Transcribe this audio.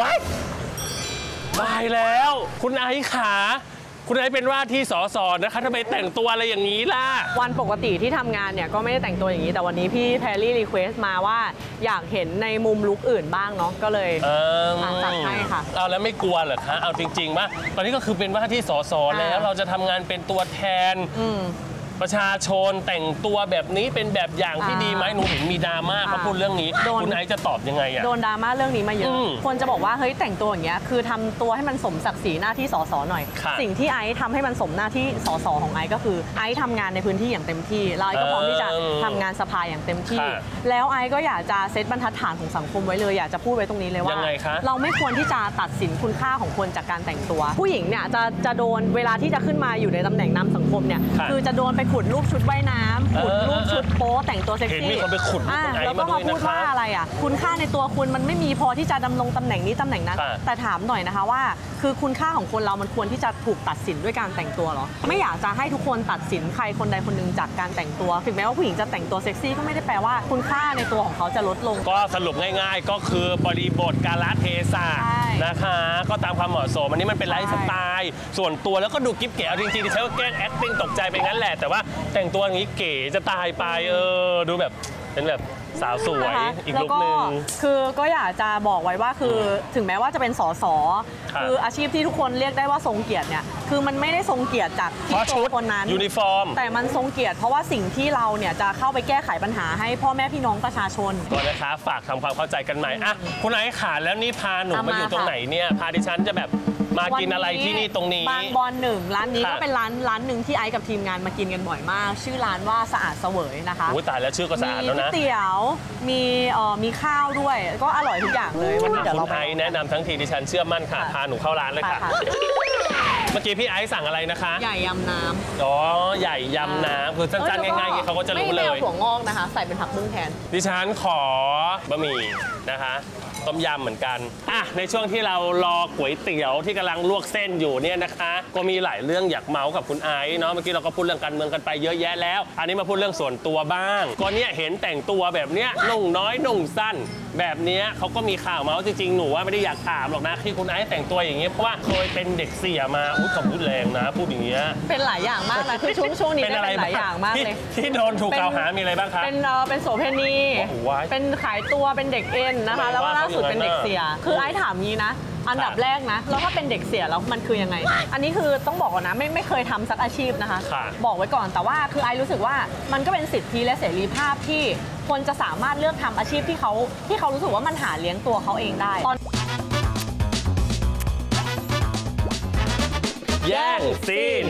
ว้ายตายแล้ว คุณไอซ์ขา คุณไอซ์เป็นว่าที่สอสอนะคะทำไมแต่งตัวอะไรอย่างนี้ล่ะ วันปกติที่ทำงานเนี่ยก็ไม่ได้แต่งตัวอย่างนี้ แต่วันนี้พี่แพรรี่ request มาว่าอยากเห็นในมุม look อื่นบ้างเนาะก็เลยเออค่ะจัดให้ค่ะ เอาแล้วไม่กลัวเหรอคะ เอาจริงๆว่าตอนนี้ก็คือเป็นว่าที่สสแล้ว อ่า เราจะทำงานเป็นตัวแทน อืม ประชาชนแต่งตัวแบบนี้เป็นแบบอย่างที่อ่าดีไหมหนูเห็นมีดราม่าเขาอ่าพูดเรื่องนี้โดนคุณไอซ์จะตอบยังไงอะโดนดราม่าเรื่องนี้มาเยอะอืมคนจะบอกว่าเฮ้ยแต่งตัวอย่างเงี้ยคือทำตัวให้มันสมศักดิ์ศรีหน้าที่สสหน่อยค่ะสิ่งที่ไอซ์ทำให้มันสมหน้าที่สสของไอซ์ก็คือไอซ์ทำงานในพื้นที่อย่างเต็มที่แล้วไอซ์ก็พร้อมที่จะเออทำงานสภาอย่างเต็มที่ค่ะแล้วไอซ์ก็อยากจะเซตบรรทัดฐานของสังคมไว้เลยอยากจะพูดไว้ตรงนี้เลยว่ายังไงคะเราไม่ควรที่จะตัดสินคุณค่าของคนจากการแต่งตัว ผู้หญิงเนี่ยจะจะโดนเวลาที่จะขึ้นมาอยู่ในตำแหน่งนำสังคมเนี่ยค่ะคือจะโดนไปขุดรูปชุดว่ายน้ำขุดเออรูปชุดโป๊แต่งตัวเซ็กซี่เห็นมีคนไปขุดรูปอ่าคุณไอซ์แล้วก็มามาด้วยพูดนะคะว่าอะไรอะ คุณค่าในตัวคุณมันไม่มีพอที่จะดำรงตำแหน่งนี้ตำแหน่งนั้นค่ะแต่ถามหน่อยนะคะว่า คือคุณค่าของคนเรามันควรที่จะถูกตัดสินด้วยการแต่งตัวเหรอ ไม่อยากจะให้ทุกคนตัดสินใครคนใดคนหนึ่งจากการแต่งตัว ถึงแม้ว่าผู้หญิงจะแต่งตัวเซ็กซี่ก็ไม่ได้แปลว่าคุณค่าในตัวของเขาจะลดลง ก็สรุปง่าย ๆ ก็คือบริบทการละเทศะใช่ นะคะ ก็ตามความเหมาะสมอันนี้มันเป็นไลฟ์สไตล์ส่วนตัวแล้วก็ดูกิ๊บเก๋เอาจริงๆดิฉันก็แกล้ง acting ตกใจไปงั้นแหละแต่ว่าแต่งตัวอย่างนี้เก๋จะตายไปเออดูแบบ เป็นแบบสาวสวยนะคะอีกแล้วลุกก็หนึ่ง คือก็อยากจะบอกไว้ว่าคือถึงแม้ว่าจะเป็นสสครับ คืออาชีพที่ทุกคนเรียกได้ว่าทรงเกียรติเนี่ยคือมันไม่ได้ทรงเกียรติจากเพที่ตัชุดคนนั้น ยูนิฟอร์ม แต่มันทรงเกียรติเพราะว่าสิ่งที่เราเนี่ยจะเข้าไปแก้ไขปัญหาให้พ่อแม่พี่น้องประชาชนก็นะคะฝากทำความเข้าใจกันใหม่อะคุณไอซ์ขาแล้วนี่พาหนูเอามามาอยู่ตรงค่ะ ไหนเนี่ย พาดิฉันจะแบบ มากินอะไรที่นี่ตรงนี้ บางบอนหนึ่งร้านนี้ค่ะก็เป็นร้านร้านหนึ่งที่ไอซ์กับทีมงานมากินกันบ่อยมาก ชื่อร้านว่าสะอาดเสวยนะคะโอ้ยตายแล้วชื่อก็สะอาดแล้วมีก๋นะวยเตี๋ยวมีเอ่อมีข้าวด้วย ก็อร่อยทุกอย่างเลยวันนี้เดี๋ยวคุเราณไปไอซ์แนะนำทั้งทีดิฉันเชื่อมั่นค่ะค่ะพาหนูเข้าร้านเลยไปค่ะค่ะ เมื่อกี้พี่ไอซ์สั่งอะไรนะคะ ใหญ่ยำน้ำอ๋อใหญ่ยำน้ำคือสั้นๆง่ายๆอย่างนี้เขาก็จะรู้ไม่เลไม่ยอาถั่วงอกนะคะ ใส่เป็นผักบุ้งแทน ดิฉันขอบะหมี่นะคะ ต้มยำเหมือนกันอะในช่วงที่เรารอก๋วยเตี๋ยวที่กำลังลวกเส้นอยู่เนี่ยนะคะ ก็มีหลายเรื่องอยากเมาส์กับคุณไอซ์เนาะเมื่อกี้เราก็พูดเรื่องการเมืองกันไปเยอะแยะแล้ว อันนี้มาพูดเรื่องส่วนตัวบ้างก็เนี่ยเห็นแต่งตัวแบบเนี้ยนุ่งน้อยนุ่งสั้น แบบเนี้ยเขาก็มีข่าวเมาส์จริงๆหนูว่าไม่ได้อยากถามหรอกนะที่คุณไอซ์แต่งตัวอย่างเงี้ยเพราะว่าเคยเป็นเด็กเสียมาอุ้ยคำพูดแรงนะ พูดอย่างเงี้ยเป็นหลายอย่างมากนะคือช่วงช่วงนี้เป็นได้อะไรเป็นหลายอย่างมากที่เลยที่โดนถูกกล่าวหามีอะไรบ้างคะเป็นเอ่อเป็นโสเพณีโอ้โหว้ายเป็นขายตัวเป็นเด็กเอ็นนะคะทำไมแล้วก็ว่าล่าสุดเขาอย่างนั้นเป็นเด็กเสียน่ะคือไอ้ถามงี้นะ อันดับค่ะแรกนะ แล้วถ้าเป็นเด็กเสียแล้วมันคือยังไง อันนี้คือต้องบอกก่อนนะไม่ไม่เคยทำสักอาชีพนะคะค่ะบอกไว้ก่อนแต่ว่าคือไอ้รู้สึกว่ามันก็เป็นสิทธิและเสรีภาพที่คนจะสามารถเลือกทำอาชีพที่เขาที่เขารู้สึกว่ามันหาเลี้ยงตัวเขาเองได้ตอนแย่งซีน